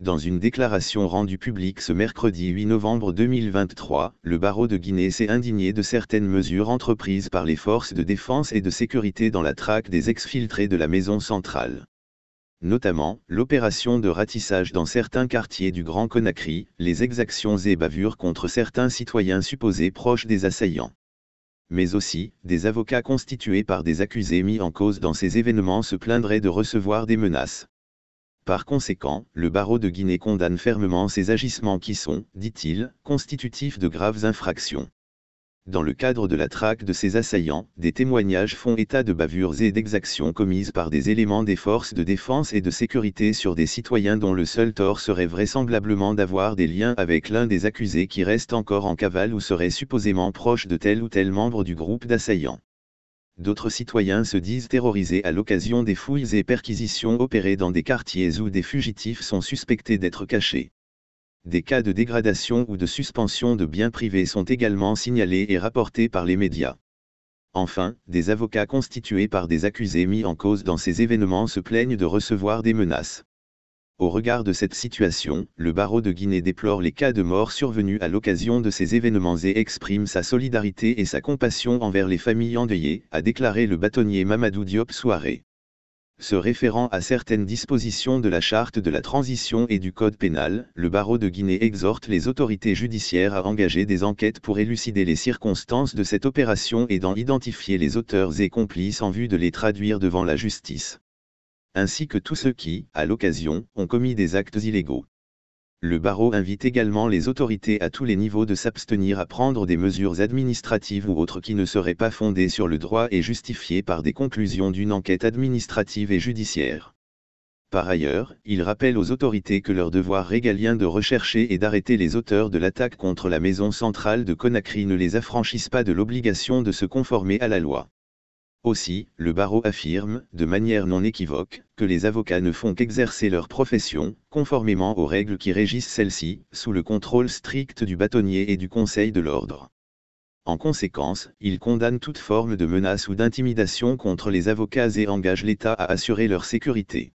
Dans une déclaration rendue publique ce mercredi 8 novembre 2023, le barreau de Guinée s'est indigné de certaines mesures entreprises par les forces de défense et de sécurité dans la traque des exfiltrés de la maison centrale. Notamment, l'opération de ratissage dans certains quartiers du Grand Conakry, les exactions et bavures contre certains citoyens supposés proches des assaillants. Mais aussi, des avocats constitués par des accusés mis en cause dans ces événements se plaindraient de recevoir des menaces. Par conséquent, le barreau de Guinée condamne fermement ces agissements qui sont, dit-il, constitutifs de graves infractions. Dans le cadre de la traque de ces assaillants, des témoignages font état de bavures et d'exactions commises par des éléments des forces de défense et de sécurité sur des citoyens dont le seul tort serait vraisemblablement d'avoir des liens avec l'un des accusés qui reste encore en cavale ou serait supposément proche de tel ou tel membre du groupe d'assaillants. D'autres citoyens se disent terrorisés à l'occasion des fouilles et perquisitions opérées dans des quartiers où des fugitifs sont suspectés d'être cachés. Des cas de dégradation ou de suspension de biens privés sont également signalés et rapportés par les médias. Enfin, des avocats constitués par des accusés mis en cause dans ces événements se plaignent de recevoir des menaces. Au regard de cette situation, le barreau de Guinée déplore les cas de mort survenus à l'occasion de ces événements et exprime sa solidarité et sa compassion envers les familles endeuillées, a déclaré le bâtonnier Mamadou Diop Souaré. Se référant à certaines dispositions de la charte de la transition et du code pénal, le barreau de Guinée exhorte les autorités judiciaires à engager des enquêtes pour élucider les circonstances de cette opération et d'en identifier les auteurs et complices en vue de les traduire devant la justice ainsi que tous ceux qui, à l'occasion, ont commis des actes illégaux. Le barreau invite également les autorités à tous les niveaux de s'abstenir à prendre des mesures administratives ou autres qui ne seraient pas fondées sur le droit et justifiées par des conclusions d'une enquête administrative et judiciaire. Par ailleurs, il rappelle aux autorités que leur devoir régalien de rechercher et d'arrêter les auteurs de l'attaque contre la maison centrale de Conakry ne les affranchisse pas de l'obligation de se conformer à la loi. Aussi, le barreau affirme, de manière non équivoque, que les avocats ne font qu'exercer leur profession, conformément aux règles qui régissent celle-ci, sous le contrôle strict du bâtonnier et du Conseil de l'ordre. En conséquence, il condamne toute forme de menace ou d'intimidation contre les avocats et engage l'État à assurer leur sécurité.